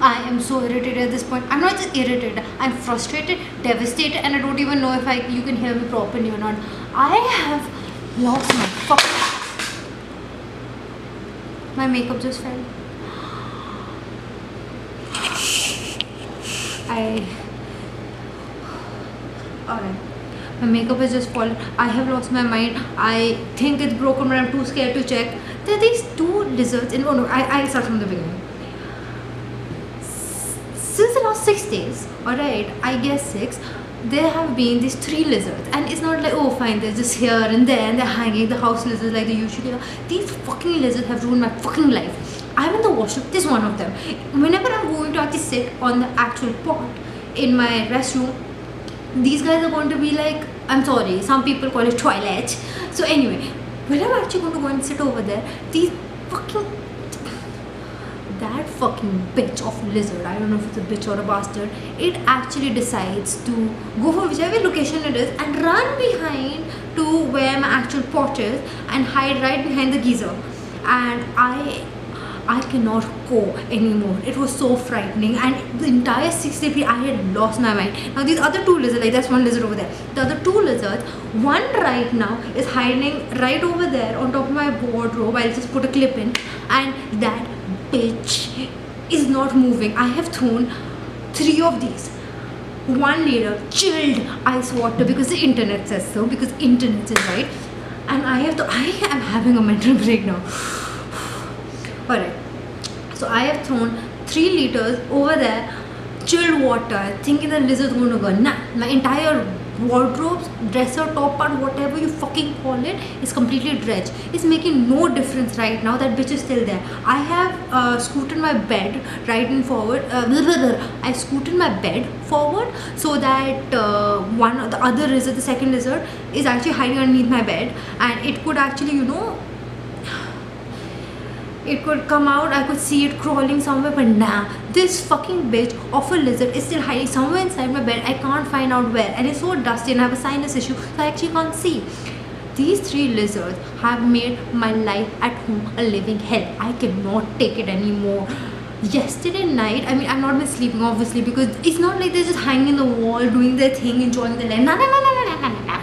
I am so irritated at this point. I'm not just irritated. I'm frustrated, devastated, and I don't even know if I you can hear me properly or not. I have lost my fuck. My makeup just fell. I. Alright. My makeup has just fallen. I have lost my mind. I think it's broken, but I'm too scared to check. There are these two lizards in. Oh no, I, I'll start from the beginning. Since the last six days, alright, I guess six, there have been these three lizards. And it's not like, oh, fine, they're just here and there and they're hanging, the house lizards like they usually are. These fucking lizards have ruined my fucking life. I'm in the washroom, this one of them. Whenever I'm going to actually sit on the actual pot in my restroom, these guys are going to be like i'm sorry some people call it twilight so anyway when i'm actually going to go and sit over there these fucking that fucking bitch of lizard. I don't know if it's a bitch or a bastard. It actually decides to go for whichever location it is and run behind to where my actual pot is and hide right behind the geyser and i I cannot go anymore. It was so frightening, and the entire six day period, I had lost my mind. Now these other two lizards, like that's one lizard over there. The other two lizards, one right now is hiding right over there on top of my wardrobe. I'll just put a clip in, and that bitch is not moving. I have thrown three of these. One liter chilled ice water because the internet says so. Because internet is right, and I have to. I am having a mental break now. Alright, so I have thrown 3 liters over there, chilled water, thinking the lizard's going to go. Nah, my entire wardrobe, dresser, top part, whatever you fucking call it, is completely drenched. It's making no difference right now. That bitch is still there. I have uh, scooted my bed right and forward. Uh. I scooted my bed forward so that uh, one, or the other lizard, the second lizard, is actually hiding underneath my bed, and it could actually, you know, it could come out i could see it crawling somewhere but nah. This fucking bitch of a lizard is still hiding somewhere inside my bed. I can't find out where. And it's so dusty and i have a sinus issue so i actually can't see. These three lizards have made my life at home a living hell. I cannot take it anymore. Yesterday night i mean i've not been sleeping obviously because it's not like they're just hanging in the wall doing their thing enjoying their life nah, nah, nah, nah, nah, nah, nah.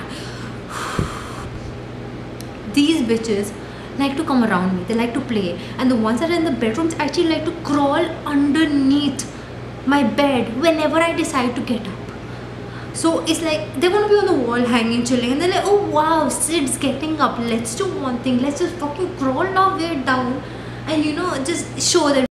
these bitches like to come around me. They like to play. And the ones that are in the bedrooms actually like to crawl underneath my bed whenever i decide to get up. So it's like they're gonna be on the wall hanging chilling. And they're like oh wow sid's getting up. Let's do one thing. Let's just fucking crawl our way down and you know just show them